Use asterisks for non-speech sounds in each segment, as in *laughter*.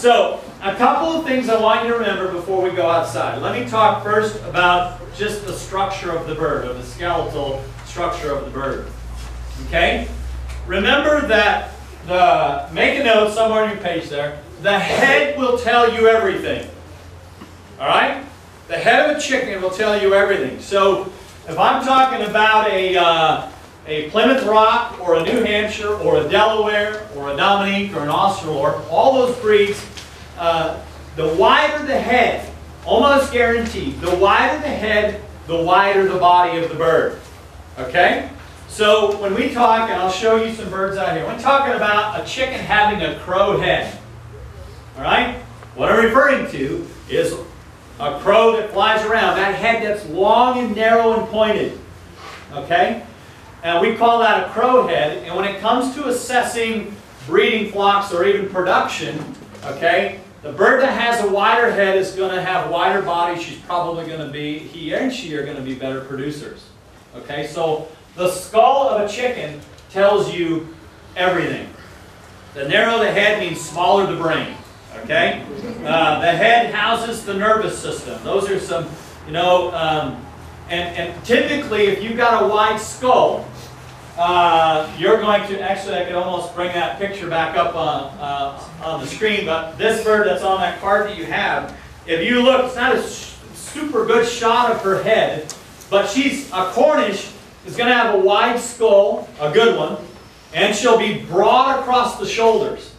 So, a couple of things I want you to remember before we go outside. Let me talk first about just the structure of the bird, or the skeletal structure of the bird. Okay? Remember that the, make a note somewhere on your page there, the head will tell you everything. Alright? The head of a chicken will tell you everything. So, if I'm talking about a, uh, a Plymouth Rock, or a New Hampshire, or a Delaware, or a Dominique, or an Australorp, all those breeds, uh, the wider the head, almost guaranteed, the wider the head, the wider the body of the bird. Okay? So when we talk, and I'll show you some birds out here, we're talking about a chicken having a crow head. Alright? What I'm referring to is a crow that flies around, that head that's long and narrow and pointed. Okay? And we call that a crow head. And when it comes to assessing breeding flocks or even production, okay, the bird that has a wider head is going to have wider body. She's probably going to be, he and she are going to be better producers. Okay, so the skull of a chicken tells you everything. The narrower the head means smaller the brain. Okay? Uh, the head houses the nervous system. Those are some, you know, um, and, and typically if you've got a wide skull, uh, you're going to, actually I could almost bring that picture back up on, uh, on the screen, but this bird that's on that card that you have, if you look, it's not a super good shot of her head, but she's a Cornish, is going to have a wide skull, a good one, and she'll be broad across the shoulders.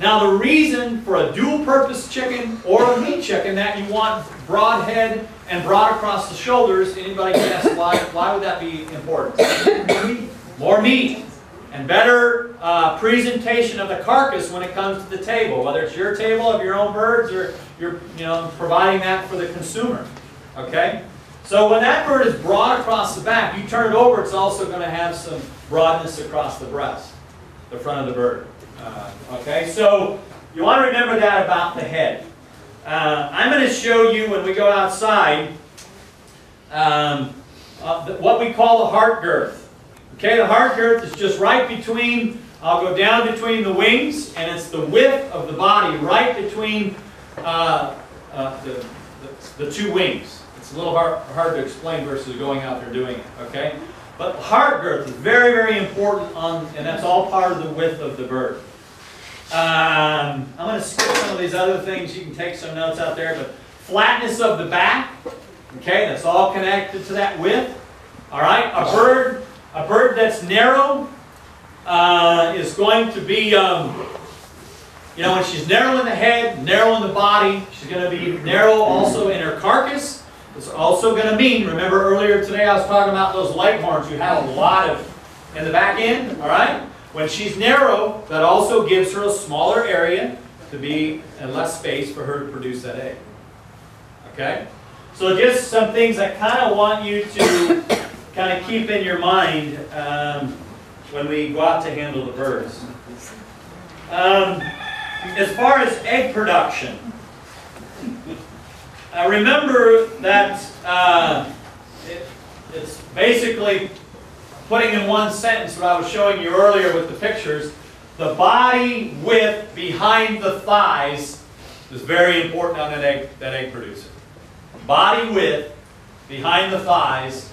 Now the reason for a dual-purpose chicken or a meat chicken that you want broad head and broad across the shoulders, anybody can ask why, why would that be important? More meat and better uh, presentation of the carcass when it comes to the table, whether it's your table of your own birds or you're you know, providing that for the consumer. Okay? So when that bird is broad across the back, you turn it over, it's also going to have some broadness across the breast, the front of the bird. Uh, okay, so you want to remember that about the head. Uh, I'm going to show you when we go outside um, uh, what we call the heart girth. Okay, the heart girth is just right between, I'll go down between the wings, and it's the width of the body right between uh, uh, the, the, the, two wings. It's a little hard, hard to explain versus going out there doing it, okay? But heart girth is very, very important, on, and that's all part of the width of the bird. Um, I'm going to skip some of these other things. You can take some notes out there. But flatness of the back. Okay, that's all connected to that width. All right, a bird, a bird that's narrow uh, is going to be, um, you know, when she's narrow in the head, narrow in the body, she's going to be narrow also in her carcass. It's also going to mean, remember earlier today I was talking about those leghorns you have a lot of in the back end, all right? When she's narrow, that also gives her a smaller area to be and less space for her to produce that egg. Okay? So just some things I kind of want you to kind of keep in your mind um, when we go out to handle the birds. Um, as far as egg production, uh, remember that uh, it, it's basically putting in one sentence what I was showing you earlier with the pictures, the body width behind the thighs is very important on that egg, that egg producer. Body width behind the thighs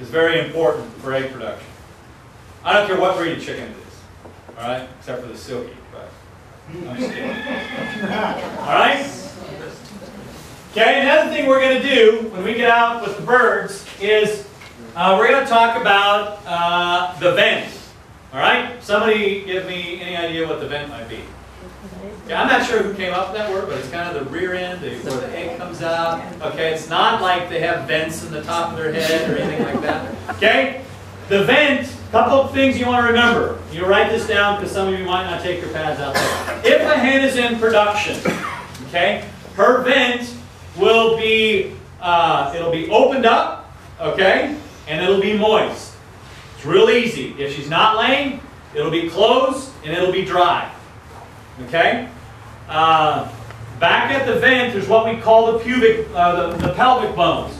is very important for egg production. I don't care what breed of chicken it is, all right, except for the Silkie, but *laughs* All right? Okay, another thing we're going to do when we get out with the birds is uh, we're going to talk about uh, the vent. All right? Somebody give me any idea what the vent might be. I'm not sure who came up with that word, but it's kind of the rear end where the egg comes out. Okay, it's not like they have vents in the top of their head or anything like that. Okay? The vent, couple of things you want to remember. You write this down because some of you might not take your pads out there. If a hen is in production, okay, her vent will be, uh, it'll be opened up, okay? and it'll be moist. It's real easy. If she's not laying, it'll be closed and it'll be dry. Okay? Uh, back at the vent, there's what we call the pubic, uh, the, the pelvic bones.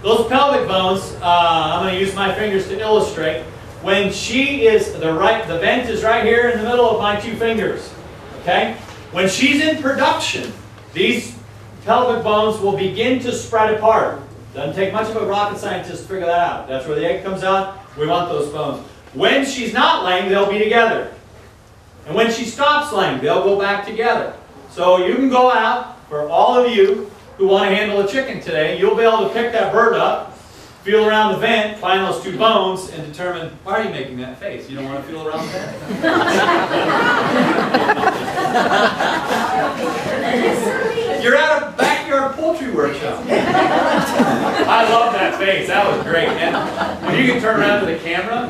Those pelvic bones, uh, I'm going to use my fingers to illustrate. When she is, the right, the vent is right here in the middle of my two fingers. Okay? When she's in production, these pelvic bones will begin to spread apart. Doesn't take much of a rocket scientist to figure that out. That's where the egg comes out. We want those bones. When she's not laying, they'll be together. And when she stops laying, they'll go back together. So you can go out, for all of you who want to handle a chicken today, you'll be able to pick that bird up, feel around the vent, find those two bones, and determine, why are you making that face? You don't want to feel around the vent? *laughs* You're at a backyard poultry workshop. I love that face. That was great. And when you can turn around to the camera,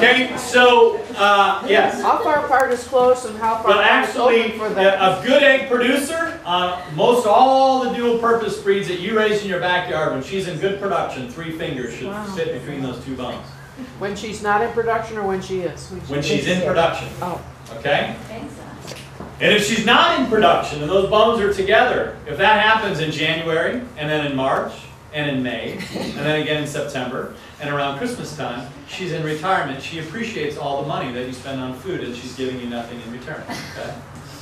Okay, so, uh, yes. How far apart is close and how far Well, apart is actually, open for the? a good egg producer, uh, most all the dual purpose breeds that you raise in your backyard, when she's in good production, three fingers should Wow. fit between those two bones. When she's not in production or when she is? When she's in production, Oh, okay? And if she's not in production and those bones are together, if that happens in January, and then in March, and in May, and then again in September, and around Christmas time, she's in retirement. She appreciates all the money that you spend on food and she's giving you nothing in return. Okay?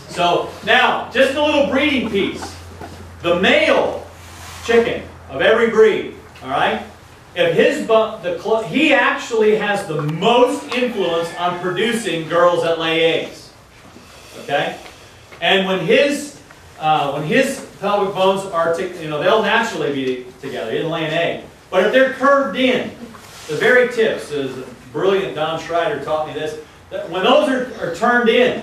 So now, just a little breeding piece. The male chicken of every breed, all right? If his bu- the he actually has the most influence on producing girls that lay eggs. Okay? And when his uh, when his pelvic bones are, you know, they'll naturally be together. He didn't lay an egg. But if they're curved in, the very tips, as brilliant Don Schrider taught me this, that when those are, are turned in,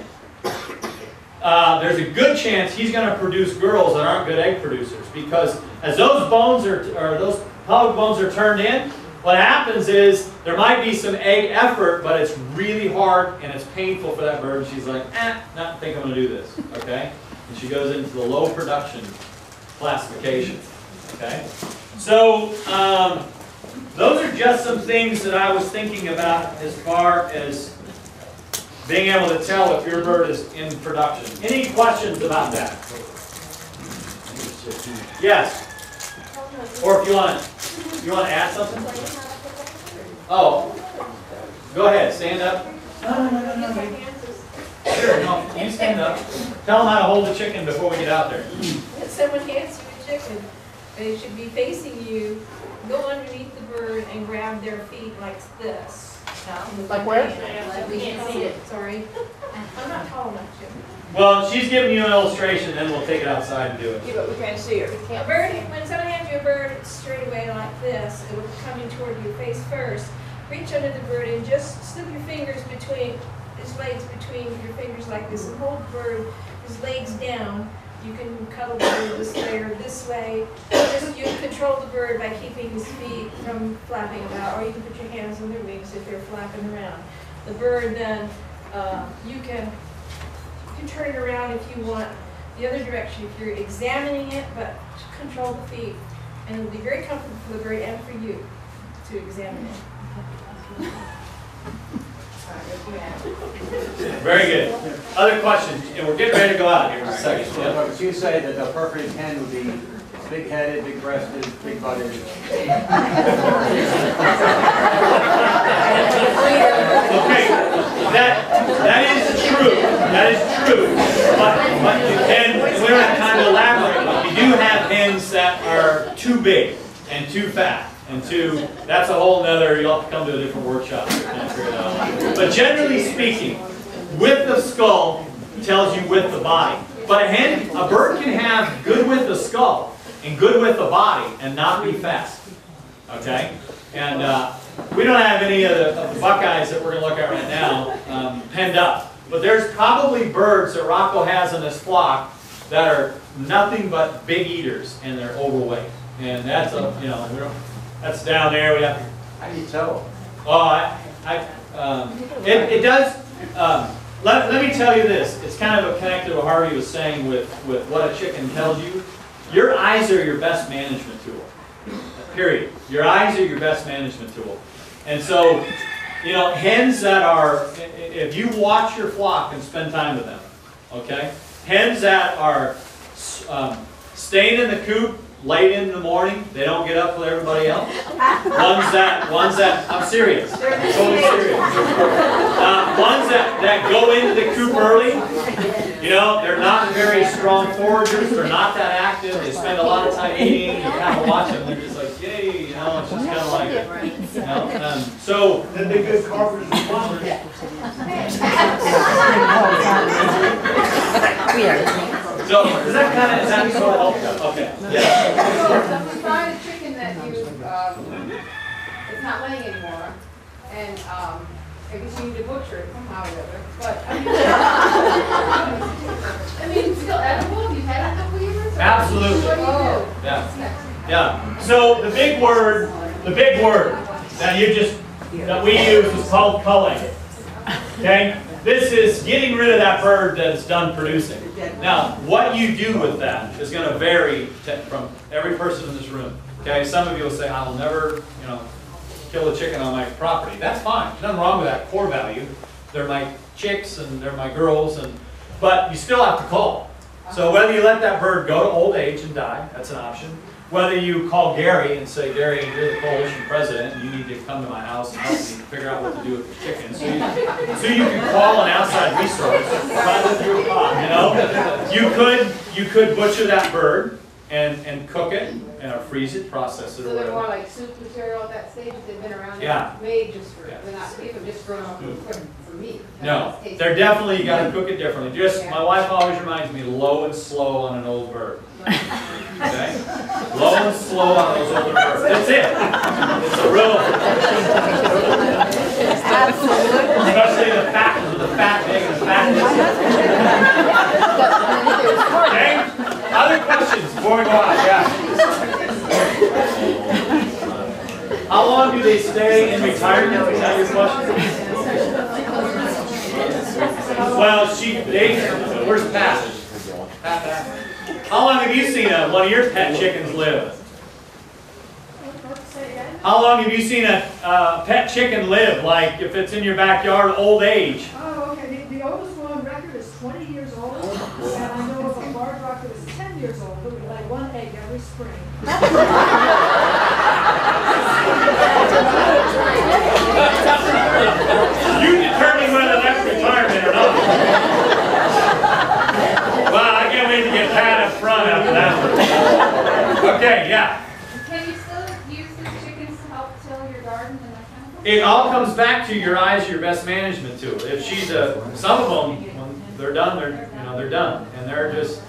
uh, there's a good chance he's going to produce girls that aren't good egg producers because as those bones are, or those pelvic bones are turned in, what happens is there might be some egg effort, but it's really hard and it's painful for that bird. She's like, eh, not think I'm going to do this, okay? And she goes into the low production classification, okay? So, um, those are just some things that I was thinking about as far as being able to tell if your bird is in production. Any questions about that? Yes? Or if you want to, you want to add something? Oh, go ahead, stand up. No, no, no. Sure, no, you stand up. Tell them how to hold the chicken before we get out there. If someone hands you a chicken, they should be facing you, go underneath the bird and grab their feet like this. Like where? We can't see it, sorry. I'm not tall enough to. Well, she's giving you an illustration, then we'll take it outside and do it. Yeah, but we can't see her. A bird, when someone hands you a bird straight away like this, it will come in toward you face first. Reach under the bird and just slip your fingers between, his legs between your fingers like this and hold the bird, his legs down. You can cuddle the bird this way or this way. Just, you control the bird by keeping his feet from flapping about, or you can put your hands on their wings if they're flapping around. The bird then, uh, you can, you can turn it around if you want the other direction if you're examining it, but control the feet. And it'll be very comfortable for the bird and for you to examine it. Very good. Other questions? And we're getting ready to go out here in a second. Yeah. But you say that the perfect hen would be big-headed, big-breasted, big-butted. *laughs* Okay, that, that is true, that is true. But, but, and we don't have time to elaborate, but we do have hens that are too big and too fat. And two, that's a whole nother, you'll have to come to a different workshop. But generally speaking, width of skull tells you width of body. But a hen, a bird can have good width of skull and good width of body and not be fast. Okay? And uh, we don't have any of the, of the Buckeyes that we're going to look at right now um, penned up. But there's probably birds that Rocco has in his flock that are nothing but big eaters and they're overweight. And that's a, you know, we don't, that's down there. We have to How do you tell? Oh, I, I, um, it, it does, um, let, let me tell you this, it's kind of connected to what Harvey was saying with, with what a chicken tells you. Your eyes are your best management tool, period. Your eyes are your best management tool. And so, you know, hens that are, if you watch your flock and spend time with them, okay? Hens that are, um, staying in the coop late in the morning, they don't get up with everybody else. Ones that, ones that, I'm serious, totally serious. Uh, ones that, that go into the coop early, you know, they're not very strong foragers, they're not that active, they spend a lot of time eating, you kind of watch them, they're just like, yay, you know, it's just kind of like, you know, um, so, Then they good carpenters and plumbers. *laughs* so, does that kind of, is that sort of helpful? Okay, yeah. So if you find a chicken that you, um, it's not laying anymore, and, um, I guess you need to butcher it somehow or other, but, I mean, *laughs* I mean, it's still edible, you've had it a couple years? Absolutely. What do you do? Yeah. Yeah, so the big word, the big word that you just, that we use is called culling. Okay? This is getting rid of that bird that is done producing. Now, what you do with that is gonna vary to- from every person in this room. Okay, some of you will say, I will never, you know, kill a chicken on my property. That's fine, There's nothing wrong with that core value. They're my chicks and they're my girls and, but you still have to call. So whether you let that bird go to old age and die, that's an option. Whether you call Gary and say, Gary, you're the coalition president, and you need to come to my house and help me figure out what to do with the chickens. So you, so you can call an outside resource, right with your pot, you know? You could, you could butcher that bird and, and cook it, and or freeze it, process it, So or they're more whatever. like soup material at that stage, they've been around, Yeah. made just for, Yeah. they're not, people just grown up quick for meat. No, That's tasty. they're definitely, you gotta cook it differently. Just, my wife always reminds me, low and slow on an old bird. Okay? Low and slow on those older birds. That's it. It's a real. Especially the fat, with the fat pig and the fat. Okay? Other questions before we go on? Yeah. How long do they stay in retirement? Is that your question? Well, she, they, where's Pat. How long have you seen a, one of your pet chickens live? How long have you seen a, uh, pet chicken live? Like if it's in your backyard, old age? Oh, okay, the, the oldest one on record is twenty years old, and I know of a barred rock that was ten years old, who would lay one egg every spring. *laughs* You determine whether that's retirement or not. Well, I can't wait to get Pat up front after that one. Okay, yeah. Can you still use the chickens to help till your garden and that kind of thing? It all comes back to your eyes, your best management tool. If she's a, some of them, when they're done, they're, you know, they're done. And they're just,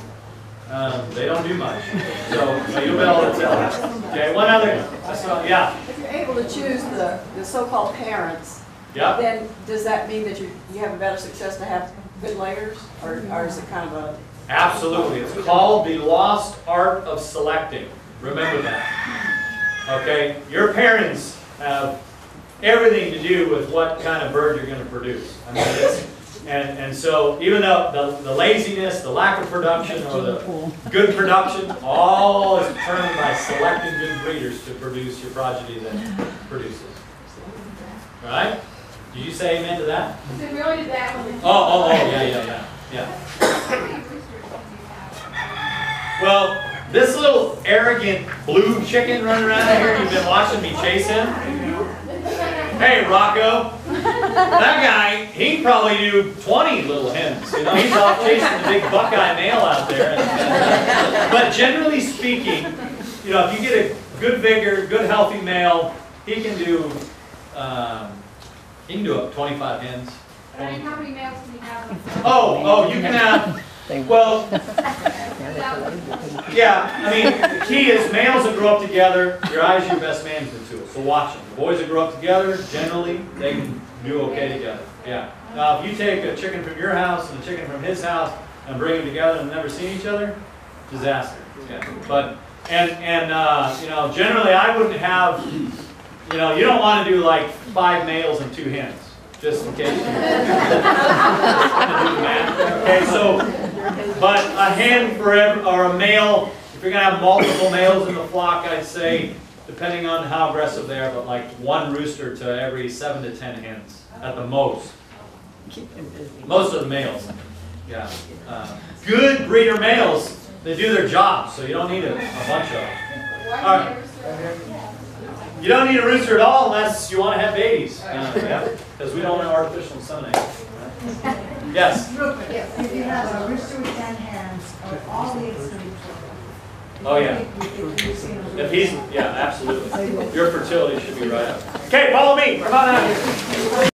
um, they don't do much. So, so you'll be able to tell. Okay, one other, saw, yeah, If you're able to choose the, the so-called parents, yeah. then does that mean that you, you have a better success to have good layers? Or, or is it kind of a, Absolutely. It's called the lost art of selecting. Remember that. Okay? Your parents have everything to do with what kind of bird you're going to produce. I mean, it's, and, and so even though the, the laziness, the lack of production, or the good production, all is determined by selecting good breeders to produce your progeny that produces. All right? Did you say amen to that? So we only did that one. Oh, oh, oh, yeah, yeah, yeah, yeah. Well, this little arrogant blue chicken running around here, you've been watching me chase him? Hey, Rocco. That guy, he probably do 20 little hens. You know, he's off chasing the big Buckeye male out there. But generally speaking, you know, if you get a good vigor, good healthy male, he can do, um, he can do up 25 hens. I mean, how many males can you have? Oh, oh, you can have, well, *laughs* yeah, I mean, the key is males that grow up together, your eyes are your best management tool, so watch them. The boys that grow up together, generally, they can do okay together, yeah. Now, if you take a chicken from your house and a chicken from his house and bring them together and never seen each other, disaster, yeah. But, and, and, uh, you know, generally, I wouldn't have, you know, you don't wanna do like five males and two hens, just in case. you- *laughs* Okay, so, but a hen for every, or a male, if you're gonna have multiple males in the flock, I'd say, depending on how aggressive they are, but like one rooster to every seven to ten hens at the most. Most of the males, yeah. Uh, Good breeder males They do their job, so you don't need a, a bunch of them. All right. you don't need a rooster at all unless you want to have babies. Because we don't have artificial insemination. Yes. Real quick, if you have a rooster with ten hens, or all the excluded Oh, yeah. If he's, yeah, absolutely. Your fertility should be right up. Okay, follow me. Come on out here.